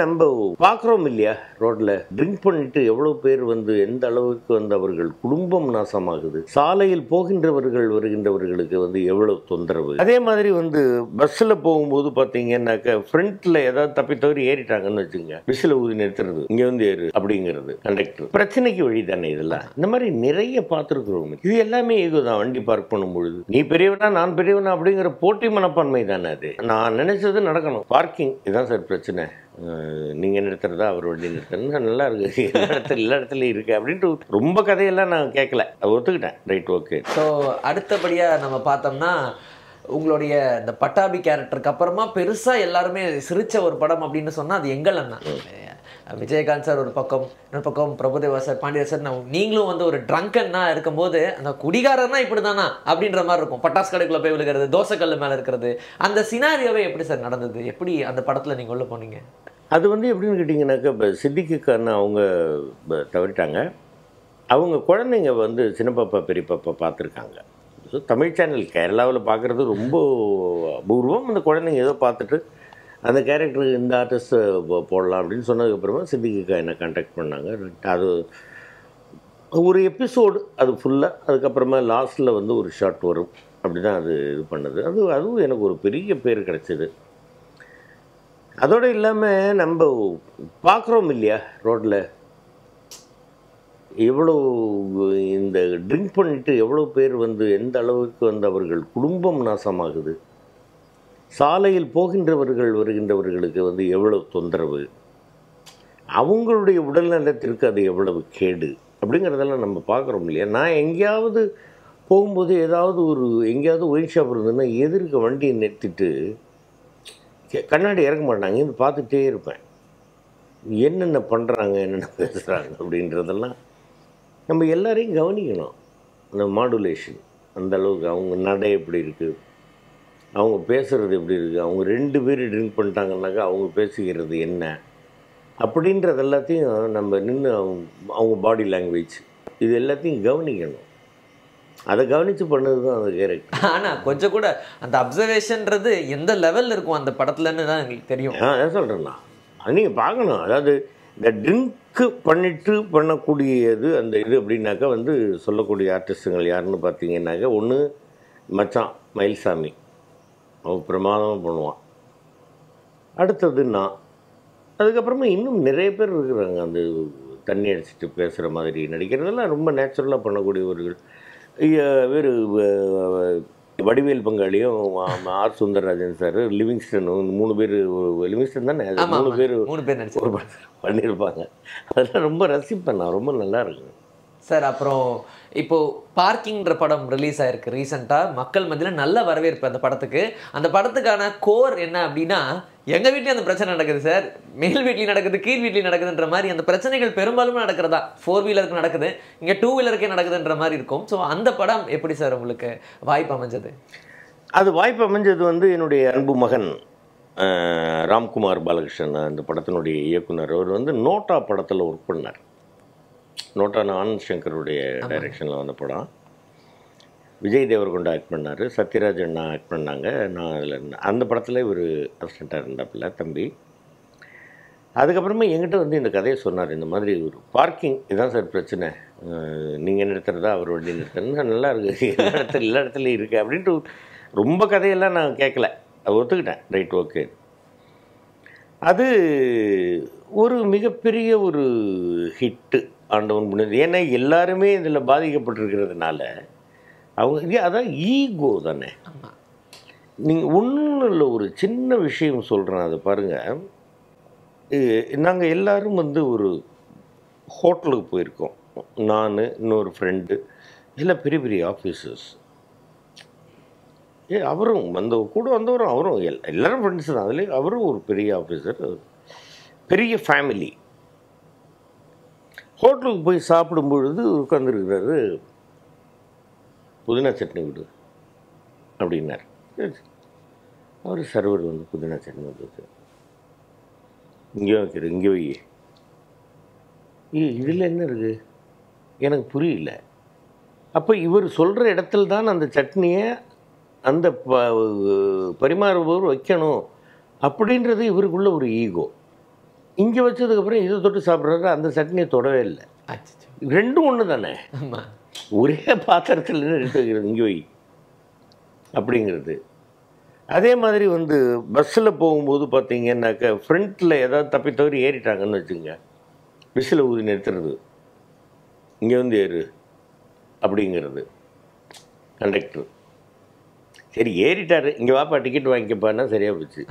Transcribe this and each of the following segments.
நம்ம பார்க்குறோம் இல்லையா? ரோட்ல ட்ரிங்க் பண்ணிட்டு எவ்வளோ பேர் வந்து எந்த அளவுக்கு வந்து அவர்கள் குடும்பம் நாசமாகுது? சாலையில் போகின்றவர்கள் வருகின்றவர்களுக்கு வந்து எவ்வளவு தொந்தரவு? அதே மாதிரி வந்து பஸ்ஸில் போகும்போது பார்த்தீங்கன்னாக்க ஃப்ரண்ட்ல ஏதாவது தப்பி தவறி ஏறிட்டாங்கன்னு வச்சுங்க விசில் ஊதி நிறுத்துறது இங்கே வந்து ஏறு அப்படிங்கிறது கண்டக்டர் பிரச்சனைக்கு வழி தானே இதெல்லாம்? இந்த மாதிரி நிறைய பார்த்துருக்குறோம். இது எல்லாமே ஈகோ தான் வண்டி பார்க் பண்ணும்பொழுது. நீ பெரியவனா நான் பெரியவனா அப்படிங்கிற போட்டி மனப்பான்மை தானே அது. நான் நினைச்சது நடக்கணும். பார்க்கிங் இதுதான் சார் பிரச்சனை. அஹ் நீங்க நிறுத்துறதா அவர் வண்டி நிறுத்துறது நல்லா இருக்கு. எல்லா இடத்துல எல்லா இடத்துலையும் இருக்கு அப்படின்ட்டு ரொம்ப கதையெல்லாம் நான் கேட்கல. அதை ஒத்துக்கிட்டேன். ரைட் ஓகே ஸோ அடுத்தபடியாக நம்ம பார்த்தோம்னா உங்களுடைய இந்த பட்டாபி கேரக்டருக்கு அப்புறமா பெருசாக எல்லாருமே சிரிச்ச ஒரு படம் அப்படின்னு சொன்னால் அது எங்கள் அண்ணா. விஜயகாந்த் சார் ஒரு பக்கம் இன்னொரு பக்கம் பிரபுதேவா சார் பாண்டியா சார் நான் நீங்களும் வந்து ஒரு ட்ரங்கன்னா இருக்கும்போது அந்த குடிகாரன்னா இப்படி தானா அப்படின்ற மாதிரி இருக்கும். பட்டாசு கடைக்குள்ள போய் விழுகிறது தோசைக்கல் மேலே இருக்கிறது. அந்த சினாரியோவே எப்படி சார் நடந்தது? எப்படி அந்த படத்தில் நீங்கள் உள்ள போனீங்க? அது வந்து எப்படின்னு கேட்டிங்கனாக்கா இப்போ சித்திக்குக்கான அவங்க தவறிட்டாங்க அவங்க குழந்தைங்க வந்து சின்ன பாப்பா பெரிய பாப்பா பார்த்துருக்காங்க. ஸோ தமிழ் சேனல் கேரளாவில் பார்க்குறது ரொம்ப அபூர்வம். அந்த குழந்தைங்க ஏதோ பார்த்துட்டு அந்த கேரக்டருக்கு இந்த ஆர்டிஸ்ட்டு போடலாம் அப்படின்னு சொன்னதுக்கப்புறமா சித்திக்குக்கா என்னை கான்டாக்ட் பண்ணாங்க. அது ஒரு எபிசோடு அது ஃபுல்லாக அதுக்கப்புறமா லாஸ்ட்டில் வந்து ஒரு ஷார்ட் வரும். அப்படி தான் அது இது பண்ணது. அது அதுவும் எனக்கு ஒரு பெரிய பேர் கிடச்சிது. அதோடு இல்லாமல் நம்ம பார்க்குறோம் இல்லையா ரோட்டில் எவ்வளோ இந்த ட்ரிங்க் பண்ணிட்டு எவ்வளோ பேர் வந்து எந்த அளவுக்கு வந்து அவர்கள் குடும்பம் நாசமாகுது? சாலையில் போகின்றவர்கள் வருகின்றவர்களுக்கு வந்து எவ்வளவு தொந்தரவு? அவங்களுடைய உடல் நலத்திற்கு அது எவ்வளவு கேடு? அப்படிங்கிறதெல்லாம் நம்ம பார்க்குறோம் இல்லையா? நான் எங்கேயாவது போகும்போது ஏதாவது ஒரு எங்கேயாவது ஒயின் ஷாப் இருந்ததுன்னா எதிர்க்க வண்டியை நிறுத்திட்டு கே- கண்ணாடி இறக்க மாட்டாங்க. இது பார்த்துட்டே இருப்பேன். என்னென்ன பண்ணுறாங்க என்னென்ன பேசுகிறாங்க அப்படின்றதெல்லாம் நம்ம எல்லாரையும் கவனிக்கணும். அந்த மாடுலேஷன் அந்த அளவுக்கு அவங்க நடை எப்படி இருக்குது அவங்க பேசுகிறது எப்படி இருக்குது அவங்க ரெண்டு பேர் ட்ரிங்க் பண்ணிட்டாங்கன்னாக்கா அவங்க பேசுகிறது என்ன? அப்படின்றது எல்லாத்தையும் நம்ம நின்று அவங்க அவங்க பாடி லாங்குவேஜ் இது எல்லாத்தையும் கவனிக்கணும். அதை கவனித்து பண்ணது தான் அந்த கேரக்டர் ஆனா கொஞ்சம் கூட அந்த அப்சர்வேஷன்ன்றது எந்த லெவல்ல இருக்கும் அந்த படத்துலன்னு தான் எங்களுக்கு தெரியும். ஆ அதான் சொல்கிறேன்னா அது நீங்கள் பார்க்கணும். அதாவது இந்த ட்ரிங்க்கு பண்ணிட்டு பண்ணக்கூடியது அந்த இது அப்படின்னாக்கா வந்து சொல்லக்கூடிய ஆர்டிஸ்ட்டுங்கள் யாருன்னு பார்த்தீங்கன்னாக்கா ஒன்று மச்சான் மயில்சாமி. அவன் பிரமாதமாக பண்ணுவான். அடுத்தது நான். அதுக்கப்புறமா இன்னும் நிறைய பேர் இருக்கிறாங்க. அந்த தண்ணி அடிச்சிட்டு பேசுகிற மாதிரி நடிக்கிறதெல்லாம் ரொம்ப நேச்சுரலாக பண்ணக்கூடியவர்கள். வேறு வடிவேல் பங்காளியும் ஆர். சுந்தரராஜன் சார் லிவிங்ஸ்டன் மூணு பேர் லிவிங்ஸ்டன் தானே? மூணு. பேர் மூணு பேர் நடிச்சு பண்ணியிருப்பாங்க. அதெல்லாம் ரொம்ப ரசிப்பேன் நான். ரொம்ப நல்லா இருக்கும். சார் அப்புறம் இப்போது பார்க்கிங்கிற படம் ரிலீஸ் ஆயிருக்கு ரீசெண்டாக மக்கள் மத்தியில் நல்ல வரவேற்பு அந்த படத்துக்கு. அந்த படத்துக்கான கோர் என்ன அப்படின்னா எங்கள் வீட்லேயும் அந்த பிரச்சனை நடக்குது சார். மேல் வீட்லேயும் நடக்குது கீழ் வீட்லேயும் நடக்குதுன்ற மாதிரி அந்த பிரச்சனைகள் பெரும்பாலும் நடக்கிறதா? ஃபோர் வீலருக்கு நடக்குது இங்கே டூ வீலருக்கே நடக்குதுன்ற மாதிரி இருக்கும். ஸோ அந்த படம் எப்படி சார் உங்களுக்கு வாய்ப்பு அமைஞ்சது? அது வாய்ப்பு அமைஞ்சது வந்து என்னுடைய அன்பு மகன் ராம்குமார் பாலகிருஷ்ணன் அந்த படத்தினுடைய இயக்குனர். அவர் வந்து நோட்டா படத்தில் ஒர்க் பண்ணார். நோட்டா ஆனந்த் சங்கருடைய டைரக்ஷனில் வந்த படம். விஜய் தேவர்கொண்டா ஆக்ட் பண்ணார். சத்யராஜ் அண்ணா ஆக்ட் பண்ணாங்க. நான் அதில் அந்த படத்தில் ஒரு அசிஸ்டண்ட்டாக இருந்தாப்புல தம்பி. அதுக்கப்புறமா என்கிட்ட வந்து இந்த கதையை சொன்னார். இந்த மாதிரி ஒரு பார்க்கிங் இதுதான் சார் பிரச்சனை. நீங்கள் நிறுத்துறதா அவர் வண்டி நிறுத்துறது நல்லா இருக்கு. எல்லா இடத்துல எல்லா இடத்துலையும் இருக்குது அப்படின்ட்டு ரொம்ப கதையெல்லாம் நான் கேட்கல. அதை ஒத்துக்கிட்டேன். ரைட் ஓகே அது ஒரு மிகப்பெரிய ஒரு ஹிட்டு ஆண்டவன் புண்ணியது ஏன்னா எல்லாருமே இதில் பாதிக்கப்பட்டிருக்கிறதுனால அவங்க அதான் ஈகோ தானே. நீங்கள் ஒன்றும் இல்லை ஒரு சின்ன விஷயம் சொல்கிறேன் அதை பாருங்கள் நாங்கள் எல்லாரும் வந்து ஒரு ஹோட்டலுக்கு போயிருக்கோம். நான் இன்னொரு ஃப்ரெண்டு எல்லாம் பெரிய பெரிய ஆஃபீஸர்ஸ் ஏ அவரும் வந்த கூட வந்தவரும் அவரும் எல் எல்லாரும் ஃப்ரெண்ட்ஸ் தான். அதுலேயும் அவரும் ஒரு பெரிய ஆஃபீஸர் பெரிய ஃபேமிலி ஹோட்டலுக்கு போய் சாப்பிடும் பொழுது உட்காந்துருக்கிறாரு புதினா சட்னி விடு அப்படின்னார். சரி. அவர் சர்வர் வந்து புதினா சட்னி வந்துருக்கு இங்கே வைக்கிற இங்கே வை இதில் என்ன இருக்குது எனக்கு புரியல. அப்போ இவர் சொல்கிற இடத்துல தான் அந்த சட்னியை அந்த ப பரிமாறுபவர் வைக்கணும் அப்படின்றது இவருக்குள்ள ஒரு ஈகோ. இங்கே வச்சதுக்கப்புறம் இதை தொட்டு சாப்பிட்றாரு அந்த சட்னியை தொடவே இல்லை. ரெண்டும் ஒன்று தானே ஒரே பாத்திரத்தில் எடுத்து வைக்கிறது இங்கே வை. அப்படிங்கிறது. அதே மாதிரி வந்து பஸ்ஸில் போகும்போது பார்த்தீங்கன்னாக்கா ஃப்ரண்ட்டில் ஏதாவது தப்பி தவறி ஏறிட்டாங்கன்னு வச்சுங்க விசில் ஊதி நிறுத்துறது. இங்கே வந்து ஏறு. அப்படிங்கிறது. கண்டக்டர் சரி ஏறிட்டாரு. இங்கே வாப்பா டிக்கெட் வாங்கிக்கப்பான்னா சரியாக போச்சு.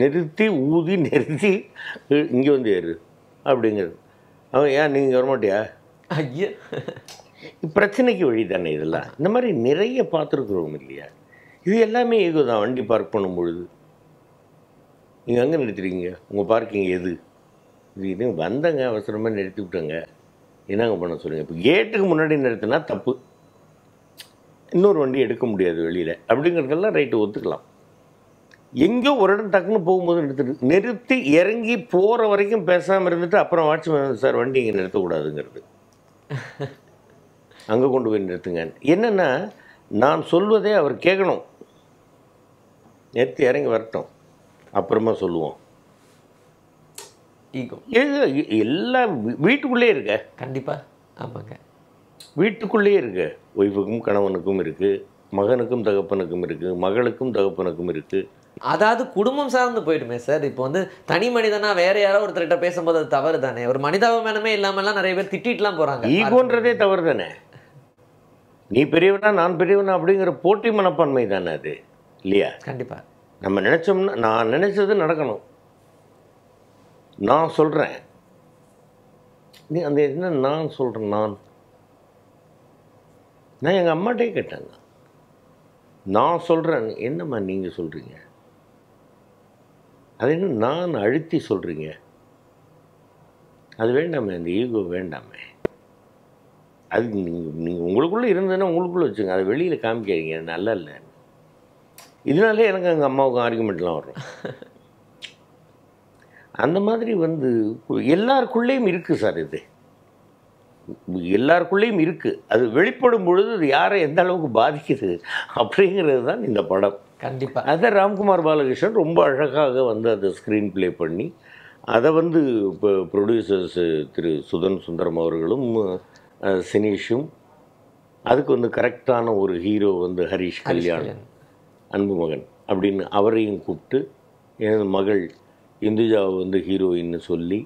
நிறுத்தி ஊதி நிறுத்தி இங்கே வந்து ஏறு. அப்படிங்கிறது. அவன் ஏன் நீங்கள் வரமாட்டியா? ஐயா. பிரச்சனைக்கு வழி தானே இதெல்லாம். இந்த மாதிரி நிறைய பார்த்துருக்குறோம் இல்லையா? இது எல்லாமே ஈகோ தான். வண்டி பார்க் பண்ணும் பொழுது. நீங்கள் அங்கே நிறுத்துறீங்க உங்கள் பார்க்கிங் எது? இது இது வந்தங்க. அவசரமாக நிறுத்தி விட்டங்க. என்னங்க பண்ண சொல்லுங்கள் இப்போ கேட்டுக்கு முன்னாடி நிறுத்தினா தப்பு. இன்னொரு வண்டி எடுக்க முடியாது வெளியில். அப்படிங்கிறதெல்லாம் ரைட்டு ஒத்துக்கலாம். எங்கேயோ ஒரு இடம் டக்குன்னு போகும்போது நிறுத்திட்டு நிறுத்தி இறங்கி போகிற வரைக்கும் பேசாமல் இருந்துட்டு அப்புறம் வாட்ச்மேன் சார் வண்டி இங்கே நிறுத்தக்கூடாதுங்கிறது. அங்கே கொண்டு போய் நிறுத்துங்க. என்னென்னா நான் சொல்வதே அவர் கேட்கணும் நிறுத்தி இறங்கி வரட்டும். அப்புறமா சொல்லுவோம். ஈகோ வீ- வீட்டுக்குள்ளே இருக்க. கண்டிப்பா. ஆமாங்க. வீட்டுக்குள்ளேயே இருக்கு ஒய்ஃபுக்கும் கணவனுக்கும் இருக்குது மகனுக்கும் தகப்பனுக்கும் இருக்குது மகளுக்கும் தகப்பனுக்கும் இருக்குது அதாவது குடும்பம் சார்ந்து போயிடுமே சார். இப்போ வந்து தனி மனிதனா வேற யாரோ ஒருத்தர்கிட்ட பேசும்போது அது தவறு தானே ஒரு மனிதாபிமானமே இல்லாமலாம் நிறைய பேர் திட்டிட்டுலாம் போறாங்க. ஈகோன்றதே தவறு தானே நீ பெரியவனா நான் பெரியவனா அப்படிங்கிற போட்டி மனப்பான்மை தானே அது. இல்லையா? கண்டிப்பா. நம்ம நினச்சோம்னா நான் நினச்சது நடக்கணும். நான் சொல்கிறேன் நீ அந்த என்ன நான் சொல்கிறேன் நான்? நான் எங்கள் அம்மாட்டே கேட்டேங்க நான் சொல்கிறேன் என்னம்மா நீங்கள் சொல்கிறீங்க அது என்ன நான் அழுத்தி சொல்கிறீங்க அது வேண்டாமே அந்த ஈகோ வேண்டாமே. அது நீங்கள் நீங்கள் உங்களுக்குள்ளே இருந்ததுன்னா உங்களுக்குள்ளே வச்சுங்க அதை வெளியில் காமிக்காதீங்க அது நல்லா இல்லை. இதனாலே எனக்கு எங்கள் அம்மாவுக்கும் ஆர்குமெண்ட்லாம் வரும். அந்த மாதிரி வந்து எல்லாருக்குள்ளேயும் இருக்குது சார் இது. எல்லாருக்குள்ளேயும் இருக்குது அது வெளிப்படும் பொழுது அது யாரை எந்த அளவுக்கு பாதிக்குது அப்படிங்கிறது தான் இந்த படம். கண்டிப்பா. அதை ராம்குமார் பாலகிருஷ்ணன் ரொம்ப அழகாக வந்து அதை ஸ்க்ரீன் ப்ளே பண்ணி அதை வந்து இப்போ ப்ரொடியூசர்ஸ் திரு சுதன் சுந்தரம் அவர்களும் சினீஷும் அதுக்கு வந்து கரெக்டான ஒரு ஹீரோ வந்து ஹரிஷ் கல்யாண் அன்பு மகன் அப்படின்னு அவரையும் கூப்பிட்டு எனது மகள் இந்துஜாவை வந்து ஹீரோயின்னு சொல்லி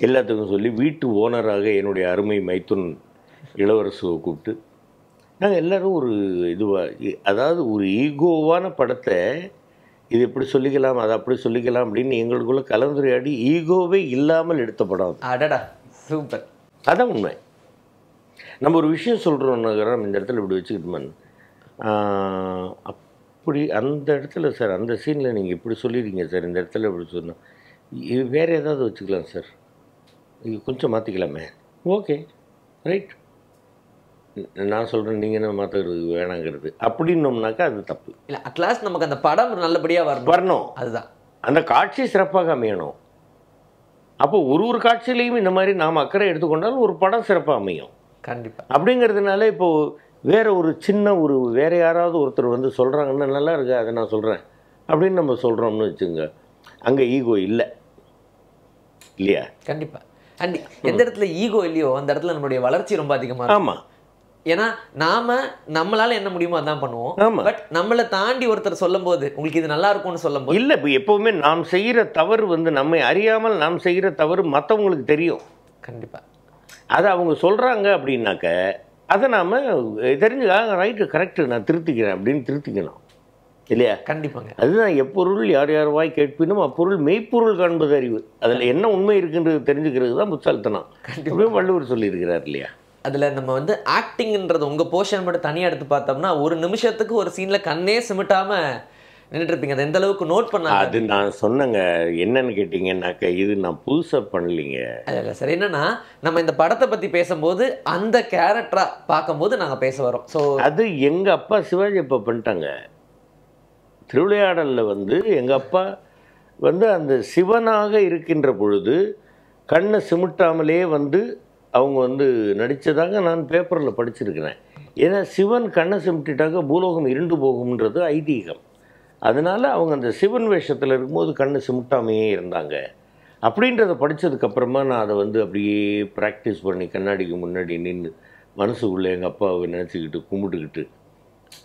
எல்லாத்துக்கும் சொல்லி வீட்டு ஓனராக என்னுடைய அருமை மைத்துன் இளவரசுவை கூப்பிட்டு நாங்கள் எல்லோரும் ஒரு இதுவாக அதாவது ஒரு ஈகோவான படத்தை இது இப்படி சொல்லிக்கலாம் அதை அப்படி சொல்லிக்கலாம் அப்படின்னு எங்களுக்குள்ள கலந்துரையாடி ஈகோவே இல்லாமல் எடுத்த படம் அடடா சூப்பர். அதான் உண்மை. நம்ம ஒரு விஷயம் சொல்கிறோம் நகரம் இந்த இடத்துல இப்படி வச்சுக்கிட்டோமன் அப்படி அந்த இடத்துல சார் அந்த சீனில் நீங்கள் இப்படி சொல்லிடுங்க சார் இந்த இடத்துல இப்படி சொன்னோம் இது வேறு ஏதாவது வச்சுக்கலாம் சார். இது கொஞ்சம் மாற்றிக்கலாமே ஓகே ரைட். நான் சொல்கிறேன் நீங்கள் என்ன மாற்றுறது வேணாங்கிறது. அப்படின்னோம்னாக்கா அது தப்பு. இல்ல அட்லாஸ்ட் நமக்கு அந்த படம் நல்லபடியா வரணும். வரணும். அதுதான். அந்த காட்சி சிறப்பாக அமையணும். அப்போ ஒரு ஒரு காட்சியிலையும் இந்த மாதிரி நாம் அக்கறை எடுத்துக்கொண்டால் ஒரு படம் சிறப்பாக அமையும். கண்டிப்பா. அப்படிங்கிறதுனால இப்போ வேற ஒரு சின்ன ஒரு வேற யாராவது ஒருத்தர் வந்து சொல்கிறாங்கன்னா நல்லா இருக்கு அதை நான் சொல்கிறேன் அப்படின்னு நம்ம சொல்கிறோம்னு வச்சுங்க அங்கே ஈகோ இல்லை. இல்லையா? கண்டிப்பா. அண்ட் எந்த இடத்துல ஈகோ இல்லையோ அந்த இடத்துல நம்மளுடைய வளர்ச்சி ரொம்ப அதிகமா இருக்கும். ஆமாம் ஏன்னா நாம நம்மளால என்ன முடியுமோ அதான் பண்ணுவோம். பட் நம்மளை தாண்டி ஒருத்தர் சொல்லும்போது உங்களுக்கு இது நல்லா இருக்கும்னு சொல்லும்போது இல்லை இப்போ எப்போவுமே நாம் செய்கிற தவறு வந்து நம்மை அறியாமல் நாம் செய்கிற தவறு மற்றவங்களுக்கு தெரியும். கண்டிப்பா. அதை அவங்க சொல்கிறாங்க அப்படின்னாக்க அதை நாம் தெரிஞ்சு ரைட்டு கரெக்டு நான் திருத்திக்கிறேன் அப்படின்னு திருத்திக்கணும். இல்லையா? கண்டிப்பாங்க. அதுதான் எப்பொருள் யார் யார் வாய் கேட்பினும் அப்பொருள் மெய்ப்பொருள் காண்பது அறிவு. அதில் என்ன உண்மை இருக்குன்றது தெரிஞ்சுக்கிறது தான் புத்தால்தனம் அப்படியும் வள்ளுவர் சொல்லியிருக்கிறார் இல்லையா? அதுல நம்ம வந்து ஆக்டிங்ன்றது உங்க போர்ஷன் மட்டும் தனியா எடுத்து பார்த்தோம்னா ஒரு நிமிஷத்துக்கு ஒரு சீன்ல கண்ணே சிமிட்டாம நின்றுட்டு இருப்பீங்க அதை எந்த அளவுக்கு நோட் பண்ணாங்க? அது நான் சொன்னேங்க. என்னன்னு கேட்டிங்கன்னாக்க இது நான் புதுசாக பண்ணலிங்க. அதில் சார் என்னன்னா நம்ம இந்த படத்தை பத்தி பேசும்போது அந்த கேரக்டரா பார்க்கும்போது நாங்க பேச வரோம் ஸோ அது எங்கள் அப்பா சிவாஜி அப்பா பண்ணிட்டாங்க. திருவிளையாடலில் வந்து எங்கள் அப்பா வந்து அந்த சிவனாக இருக்கின்ற பொழுது கண்ணை சிமிட்டாமலே வந்து அவங்க வந்து நடித்ததாக நான் பேப்பரில் படிச்சிருக்கிறேன். ஏன்னா சிவன் கண்ணை சிமிட்டிட்டாக்க பூலோகம் இருண்டு போகும்ன்றது ஐதீகம். அதனால் அவங்க அந்த சிவன் வேஷத்தில் இருக்கும்போது கண்ணை சிமிட்டாமையே இருந்தாங்க. அப்படின்றத படித்ததுக்கப்புறமா நான் அதை வந்து அப்படியே ப்ராக்டிஸ் பண்ணி கண்ணாடிக்கு முன்னாடி நின்று மனசுக்குள்ளே எங்கள் அப்பாவை நினச்சிக்கிட்டு கும்பிட்டுக்கிட்டு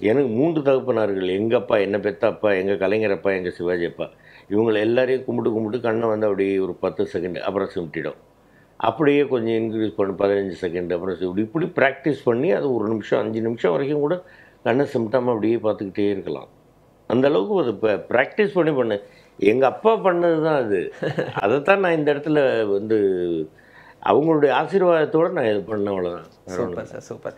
எனக்கு மூன்று தகப்பனார்கள். எங்கள் அப்பா என்ன பெத்தப்பா எங்கள் கலைஞர் அப்பா எங்கள் சிவாஜி அப்பா. இவங்களை எல்லாரையும் கும்பிட்டு கும்பிட்டு கண்ணை வந்து அப்படியே ஒரு பத்து செகண்ட் அப்புறம் சிமிட்டிடும். அப்படியே கொஞ்சம் இன்க்ரீஸ் பண்ணி பதினஞ்சு செகண்ட் அப்புறம் இப்படி இப்படி ப்ராக்டிஸ் பண்ணி அது ஒரு நிமிஷம் அஞ்சு நிமிஷம் வரைக்கும் கூட கண்ணை சிமிட்டாமல் அப்படியே பார்த்துக்கிட்டே இருக்கலாம். அந்த அளவுக்கு அது இப்போ ப்ராக்டிஸ் பண்ணி பண்ணு. எங்கள் அப்பா பண்ணது தான் அது. அதைத்தான் நான் இந்த இடத்துல வந்து அவங்களுடைய ஆசீர்வாதத்தோடு நான் இது பண்ண அவ்வளோதான் சூப்பர் சார் சூப்பர்.